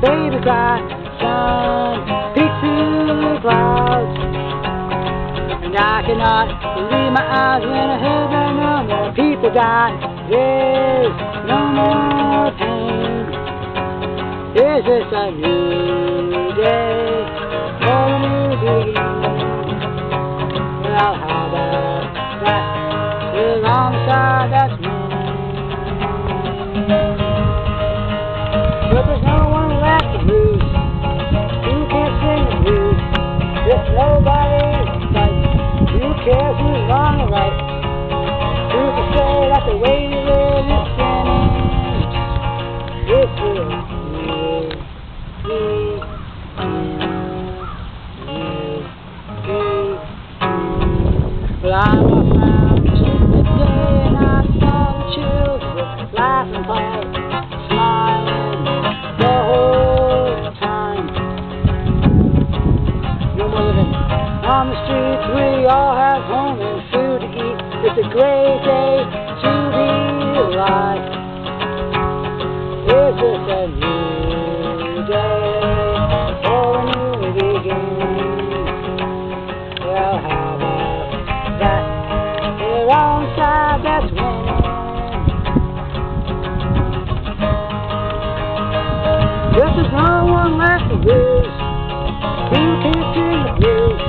baby cry, sun peeks through the clouds. And I cannot believe my eyes when I heard that no more people die. There's no more pain. Is this a new day a new beginning? Well, how about that? We're side that's winning. Cares who's wrong or right? Who can say that the way you live is a great day to be alive. Is this a new day or a new beginning? Well, how about that? We're on side that's winning. If there's no one left to lose, who can sing the blues?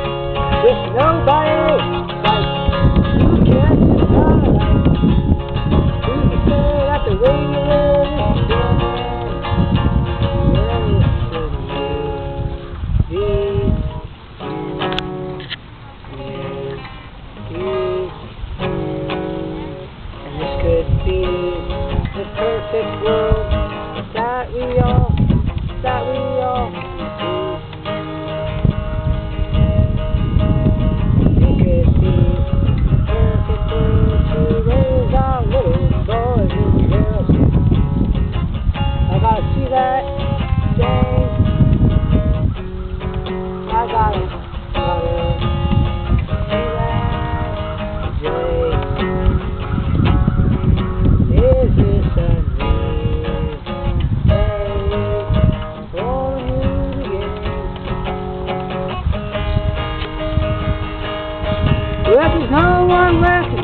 If nobody that we all could be perfect to raise our little. I gotta see that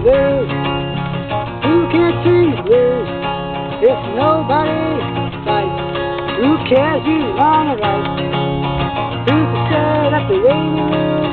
who can't the blues? If nobody fights, who cares who's wrong or right? Who can say that the live is